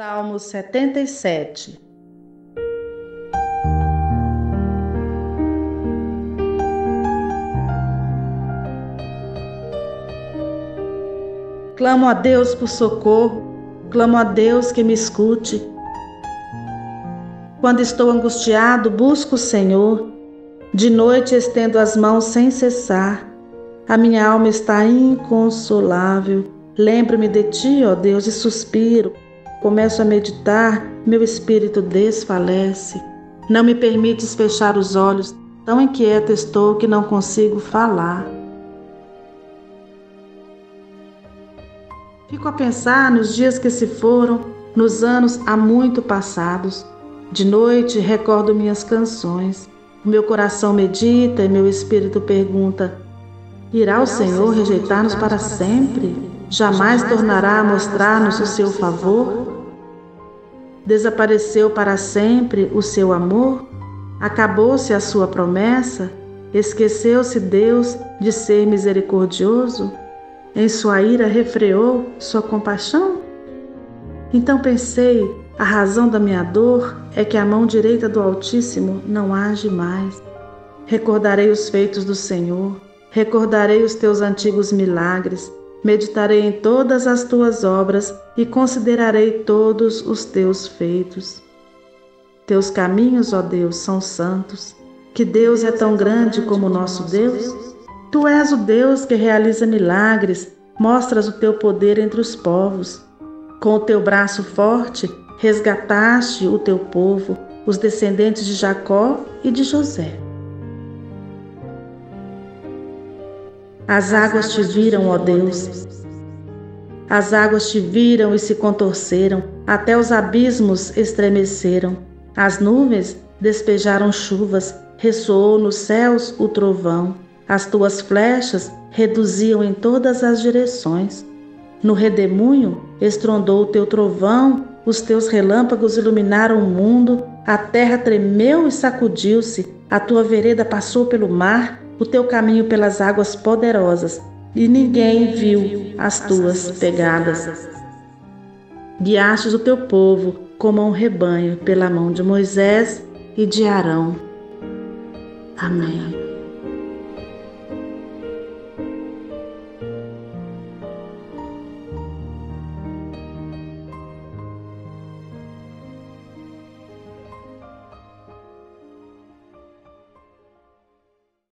Salmo 77 Clamo a Deus por socorro, clamo a Deus que me escute. Quando estou angustiado, busco o Senhor. De noite estendo as mãos sem cessar. A minha alma está inconsolável. Lembro-me de ti, ó Deus, e suspiro. Começo a meditar, meu espírito desfalece. Não me permites fechar os olhos, tão inquieta estou que não consigo falar. Fico a pensar nos dias que se foram, nos anos há muito passados. De noite recordo minhas canções. O meu coração medita e meu espírito pergunta: Irá o Senhor rejeitar-nos para sempre? Jamais tornará a mostrar-nos o seu favor? Desapareceu para sempre o seu amor? Acabou-se a sua promessa? Esqueceu-se Deus de ser misericordioso? Em sua ira refreou sua compaixão? Então pensei: a razão da minha dor é que a mão direita do Altíssimo não age mais. Recordarei os feitos do Senhor, recordarei os teus antigos milagres, Meditarei em todas as tuas obras e considerarei todos os teus feitos. Teus caminhos, ó Deus, são santos. Que Deus é tão grande como o nosso Deus? Tu és o Deus que realiza milagres, mostras o teu poder entre os povos. Com o teu braço forte, resgataste o teu povo, os descendentes de Jacó e de José. As águas te viram, ó Deus. As águas te viram e se contorceram, até os abismos estremeceram. As nuvens despejaram chuvas, ressoou nos céus o trovão. As tuas flechas reduziam em todas as direções. No redemoinho estrondou o teu trovão, os teus relâmpagos iluminaram o mundo, a terra tremeu e sacudiu-se, a tua vereda passou pelo mar, o teu caminho pelas águas poderosas, e ninguém viu as tuas pegadas. Guiastes o teu povo como um rebanho pela mão de Moisés e de Arão. Amém.